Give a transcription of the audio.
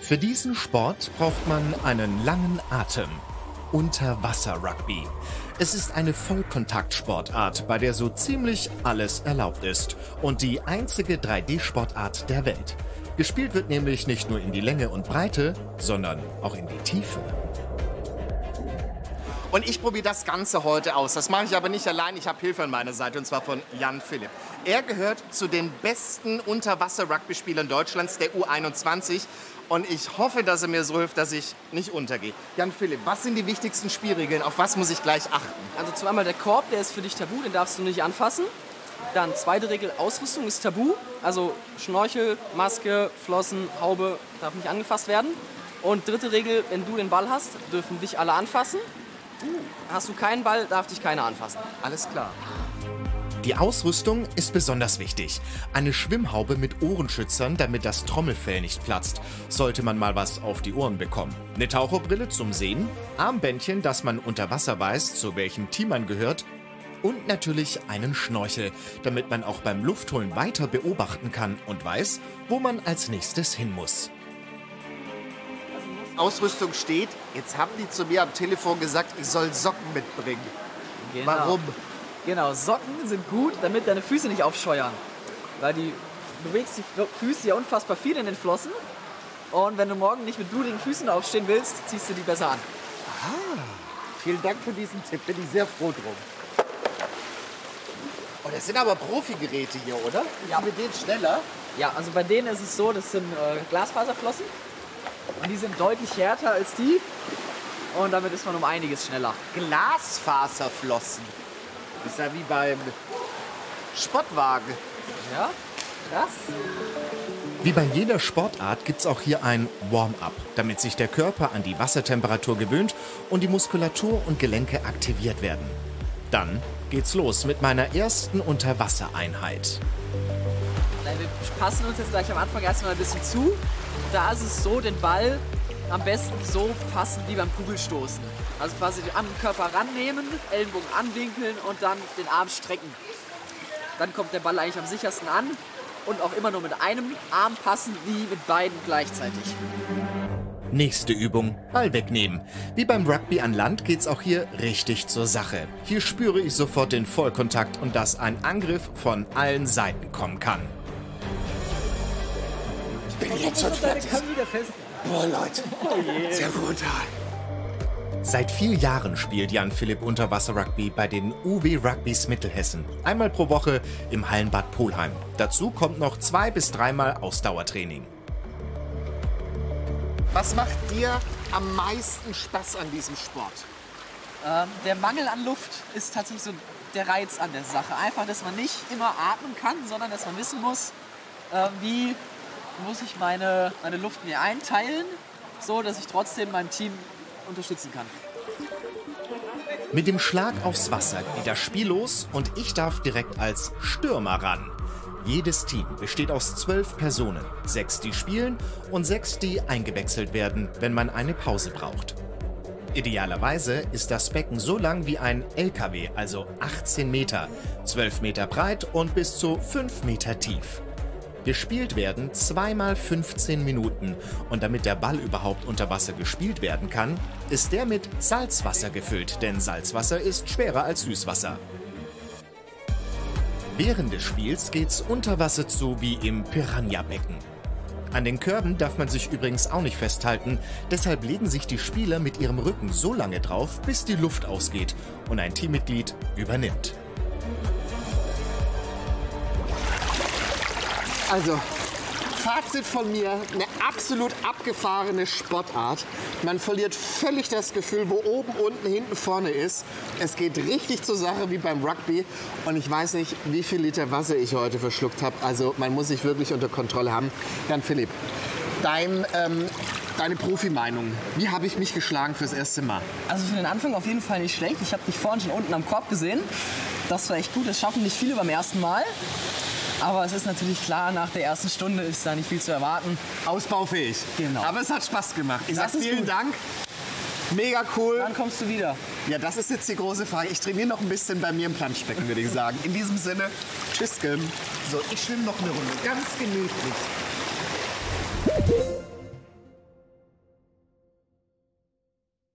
Für diesen Sport braucht man einen langen Atem. Unterwasser-Rugby. Es ist eine Vollkontaktsportart, bei der so ziemlich alles erlaubt ist und die einzige 3D-Sportart der Welt. Gespielt wird nämlich nicht nur in die Länge und Breite, sondern auch in die Tiefe. Und ich probiere das Ganze heute aus. Das mache ich aber nicht allein. Ich habe Hilfe an meiner Seite und zwar von Jan Philipp. Er gehört zu den besten Unterwasser-Rugby-Spielern Deutschlands, der U21. Und ich hoffe, dass er mir so hilft, dass ich nicht untergehe. Jan Philipp, was sind die wichtigsten Spielregeln? Auf was muss ich gleich achten? Also zweimal der Korb, der ist für dich tabu, den darfst du nicht anfassen. Dann zweite Regel, Ausrüstung ist tabu. Also Schnorchel, Maske, Flossen, Haube darf nicht angefasst werden. Und dritte Regel, wenn du den Ball hast, dürfen dich alle anfassen. Hast du keinen Ball, darf dich keiner anfassen. Alles klar. Die Ausrüstung ist besonders wichtig. Eine Schwimmhaube mit Ohrenschützern, damit das Trommelfell nicht platzt, sollte man mal was auf die Ohren bekommen. Eine Taucherbrille zum Sehen, Armbändchen, dass man unter Wasser weiß, zu welchem Team man gehört und natürlich einen Schnorchel, damit man auch beim Luftholen weiter beobachten kann und weiß, wo man als nächstes hin muss. Ausrüstung steht. Jetzt haben die zu mir am Telefon gesagt, ich soll Socken mitbringen. Genau. Warum? Genau, Socken sind gut, damit deine Füße nicht aufscheuern. Weil die, du bewegst die Füße ja unfassbar viel in den Flossen. Und wenn du morgen nicht mit blutigen Füßen aufstehen willst, ziehst du die besser an. Ah, vielen Dank für diesen Tipp, bin ich sehr froh drum. Oh, das sind aber Profi-Geräte hier, oder? Ist Ja. mit denen schneller? Ja, also bei denen ist es so, das sind äh, Glasfaserflossen. Und die sind deutlich härter als die. Und damit ist man um einiges schneller. Glasfaserflossen. Ist ja wie beim Spottwagen. Ja, krass. Wie bei jeder Sportart gibt's auch hier ein Warm-up, damit sich der Körper an die Wassertemperatur gewöhnt und die Muskulatur und Gelenke aktiviert werden. Dann geht's los mit meiner ersten Unterwassereinheit. Nein, wir passen uns jetzt gleich am Anfang erstmal ein bisschen zu. Da ist es so, den Ball am besten so passen wie beim Kugelstoßen. Also quasi am Körper rannehmen, Ellenbogen anwinkeln und dann den Arm strecken. Dann kommt der Ball eigentlich am sichersten an und auch immer nur mit einem Arm passen wie mit beiden gleichzeitig. Nächste Übung, Ball wegnehmen. Wie beim Rugby an Land geht's auch hier richtig zur Sache. Hier spüre ich sofort den Vollkontakt und dass ein Angriff von allen Seiten kommen kann. Ich bin jetzt schon fertig. Boah, Leute. Sehr brutal. Seit vier Jahren spielt Jan Philipp Unterwasser-Rugby bei den UW Rugbys Mittelhessen. Einmal pro Woche im Hallenbad Polheim. Dazu kommt noch zwei bis dreimal Ausdauertraining. Was macht dir am meisten Spaß an diesem Sport? Ähm, der Mangel an Luft ist tatsächlich so der Reiz an der Sache. Einfach, dass man nicht immer atmen kann, sondern dass man wissen muss, äh, wie muss ich meine, meine Luft mir einteilen, so dass ich trotzdem mein Team unterstützen kann. Mit dem Schlag aufs Wasser geht das Spiel los und ich darf direkt als Stürmer ran. Jedes Team besteht aus zwölf Personen, sechs die spielen und sechs die eingewechselt werden, wenn man eine Pause braucht. Idealerweise ist das Becken so lang wie ein LKW, also 18 Meter, 12 Meter breit und bis zu 5 Meter tief. Gespielt werden zweimal 15 Minuten und damit der Ball überhaupt unter Wasser gespielt werden kann, ist der mit Salzwasser gefüllt, denn Salzwasser ist schwerer als Süßwasser. Während des Spiels geht's unter Wasser zu wie im Piranha-Becken. An den Körben darf man sich übrigens auch nicht festhalten, deshalb legen sich die Spieler mit ihrem Rücken so lange drauf, bis die Luft ausgeht und ein Teammitglied übernimmt. Also, Fazit von mir, eine absolut abgefahrene Sportart. Man verliert völlig das Gefühl, wo oben, unten, hinten, vorne ist. Es geht richtig zur Sache wie beim Rugby. Und ich weiß nicht, wie viel Liter Wasser ich heute verschluckt habe. Also man muss sich wirklich unter Kontrolle haben. Dann Philipp, dein, ähm, deine Profimeinung. Wie habe ich mich geschlagen fürs erste Mal? Also für den Anfang auf jeden Fall nicht schlecht. Ich habe dich vorhin schon unten am Korb gesehen. Das war echt gut. Das schaffen nicht viele beim ersten Mal. Aber es ist natürlich klar, nach der ersten Stunde ist da nicht viel zu erwarten. Ausbaufähig. Genau. Aber es hat Spaß gemacht. Ich Das sag ist vielen gut. Dank. Mega cool. Dann kommst du wieder. Ja, das ist jetzt die große Frage. Ich trainiere noch ein bisschen bei mir im Planschbecken, würde ich sagen. In diesem Sinne, tschüss. So, ich schwimme noch eine Runde. Ganz gemütlich.